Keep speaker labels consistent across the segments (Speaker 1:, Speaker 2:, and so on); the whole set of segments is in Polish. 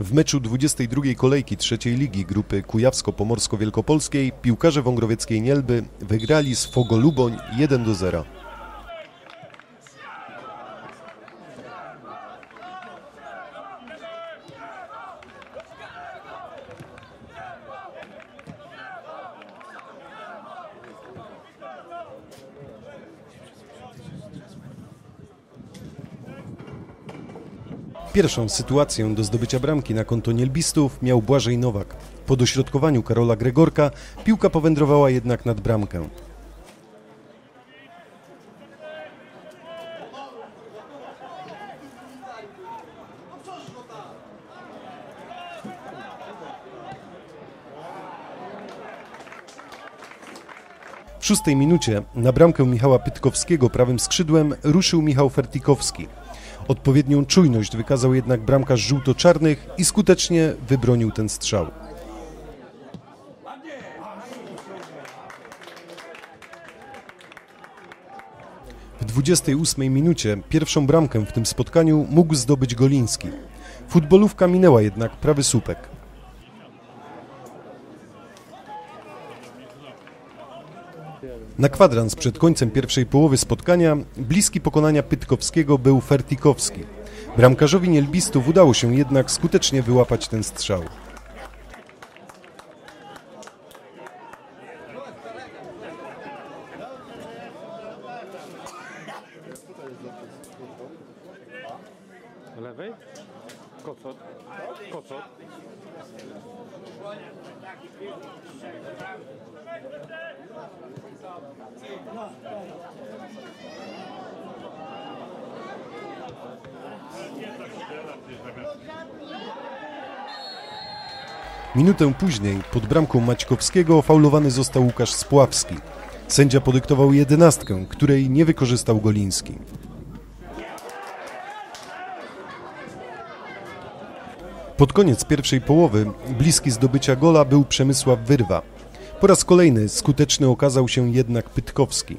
Speaker 1: W meczu 22 kolejki trzeciej ligi grupy Kujawsko-Pomorsko-Wielkopolskiej piłkarze Wągrowieckiej Nielby wygrali z Fogo Luboń 1 do 0. Pierwszą sytuację do zdobycia bramki na konto Nielbistów miał Błażej Nowak. Po dośrodkowaniu Karola Gregorka piłka powędrowała jednak nad bramkę. W szóstej minucie na bramkę Michała Pytkowskiego prawym skrzydłem ruszył Michał Fertikowski. Odpowiednią czujność wykazał jednak bramkarz żółto-czarnych i skutecznie wybronił ten strzał. W 28 minucie pierwszą bramkę w tym spotkaniu mógł zdobyć Goliński. Futbolówka minęła jednak prawy słupek. Na kwadrans przed końcem pierwszej połowy spotkania bliski pokonania Pytkowskiego był Fertikowski. Bramkarzowi Nielbistów udało się jednak skutecznie wyłapać ten strzał.
Speaker 2: lewej? Kocot. Kocot.
Speaker 1: Minutę później pod bramką Maćkowskiego faulowany został Łukasz Spławski. Sędzia podyktował jedenastkę, której nie wykorzystał Goliński. Pod koniec pierwszej połowy bliski zdobycia gola był Przemysław Wyrwa. Po raz kolejny skuteczny okazał się jednak Pytkowski.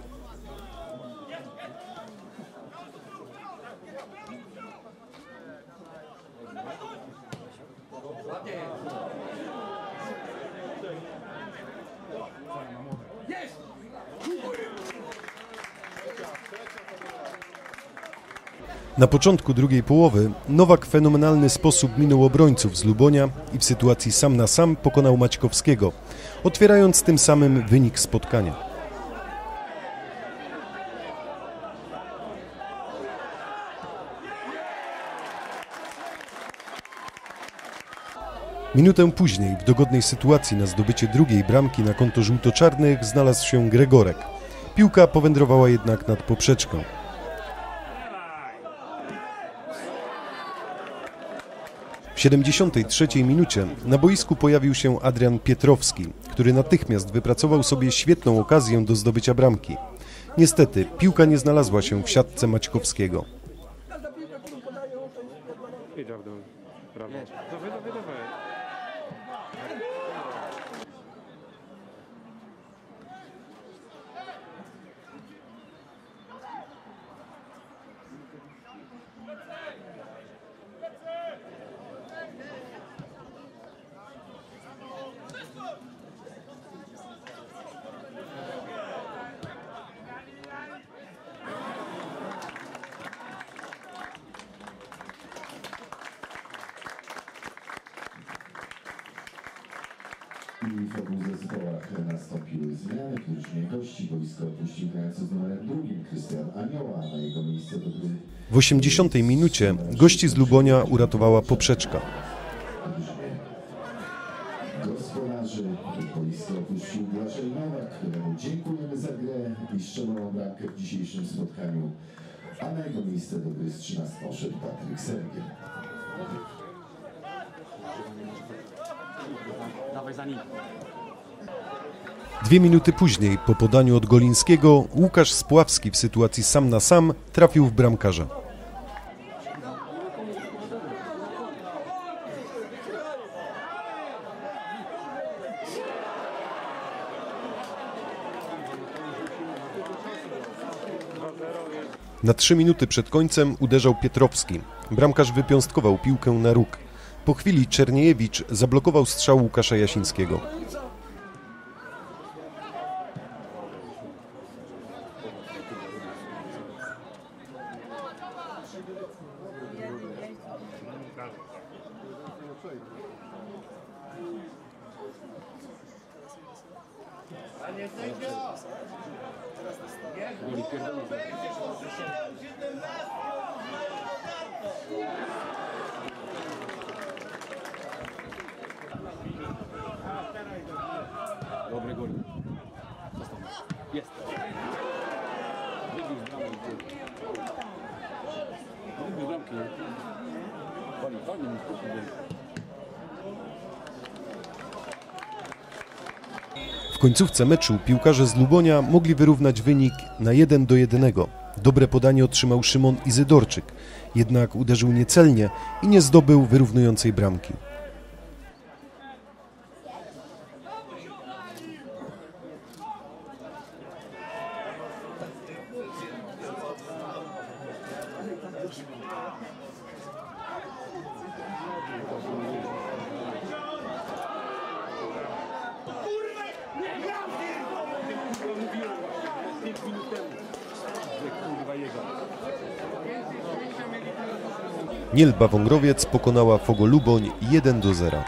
Speaker 1: Na początku drugiej połowy Nowak w fenomenalny sposób minął obrońców z Lubonia i w sytuacji sam na sam pokonał Maćkowskiego, otwierając tym samym wynik spotkania. Minutę później w dogodnej sytuacji na zdobycie drugiej bramki na konto żółto-czarnych znalazł się Gregorek. Piłka powędrowała jednak nad poprzeczką. 73 minucie na boisku pojawił się Adrian Pietrowski, który natychmiast wypracował sobie świetną okazję do zdobycia bramki. Niestety, piłka nie znalazła się w siatce Maćkowskiego.
Speaker 2: W dół. Brawo. Dawaj, dawaj, dawaj.
Speaker 3: I w obu zespołach nastąpiły zmiany. Drużynie gości boisko opuścił grający z numerem drugim Krystian Anioła, na jego miejsce do gry
Speaker 1: W 80 minucie gości z Lubonia uratowała poprzeczka.
Speaker 3: gospodarzy. Boisko opuścił Błażej Nowak, któremu dziękujemy za grę i szczególną bramkę w dzisiejszym spotkaniu. A na jego miejsce do gry z 13 szedł Patryk Sergiel.
Speaker 4: Za nim.
Speaker 1: Dwie minuty później, po podaniu od Golińskiego, Łukasz Spławski w sytuacji sam na sam trafił w bramkarza. Na trzy minuty przed końcem uderzał Pietrowski. Bramkarz wypiąstkował piłkę na róg. Po chwili Czerniejewicz zablokował strzał Łukasza Jasińskiego.
Speaker 2: Dobry gol. Jest. Wybił z bramki. Wybił z bramki. Sposób
Speaker 1: W końcówce meczu piłkarze z Lubonia mogli wyrównać wynik na 1 do 1. Dobre podanie otrzymał Szymon Izydorczyk, jednak uderzył niecelnie i nie zdobył wyrównującej bramki. Nielba Wągrowiec pokonała Fogo Luboń 1 do 0.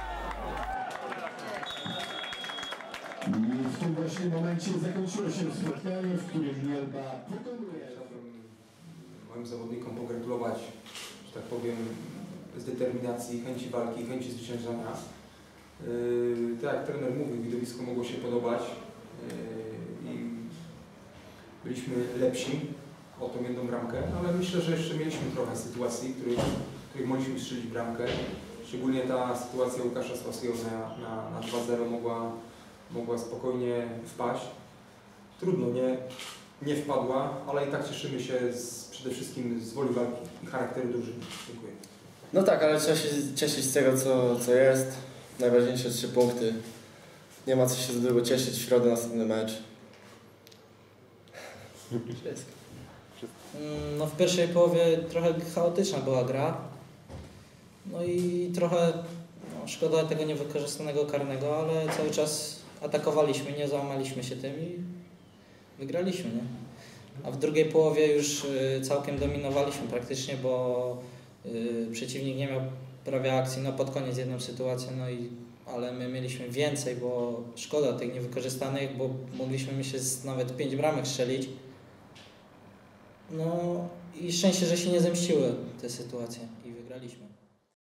Speaker 3: I w tym właśnie momencie zakończyło się spotkanie, w którym Nielba pokonuje.
Speaker 4: Chciałbym moim zawodnikom pogratulować, że tak powiem, z determinacji, chęci walki, chęci zwyciężania. Yy, tak jak trener mówił, widowisko mogło się podobać yy, i byliśmy lepsi o tą jedną bramkę, ale myślę, że jeszcze mieliśmy trochę sytuacji, w których, w których mogliśmy strzelić bramkę. Szczególnie ta sytuacja Łukasza Sławskiego na, na, na 2-0 mogła, mogła spokojnie wpaść. Trudno, nie, nie wpadła, ale i tak cieszymy się z, przede wszystkim z woli walki i charakteru drużyny. Dziękuję.
Speaker 5: No tak, ale trzeba się cieszyć z tego, co, co jest. Najważniejsze trzy punkty. Nie ma co się za długo cieszyć. W środę następny mecz. Wszystko.
Speaker 6: Mm, No w pierwszej połowie trochę chaotyczna była gra. No i trochę no, szkoda tego niewykorzystanego karnego, ale cały czas atakowaliśmy, nie załamaliśmy się tym i wygraliśmy. Nie? A w drugiej połowie już y, całkiem dominowaliśmy praktycznie, bo y, przeciwnik nie miał prawie akcji, no pod koniec jedną sytuację, no i ale my mieliśmy więcej, bo szkoda tych niewykorzystanych, bo mogliśmy z nawet pięć bramek strzelić. No i szczęście, że się nie zemściły te sytuacje i wygraliśmy.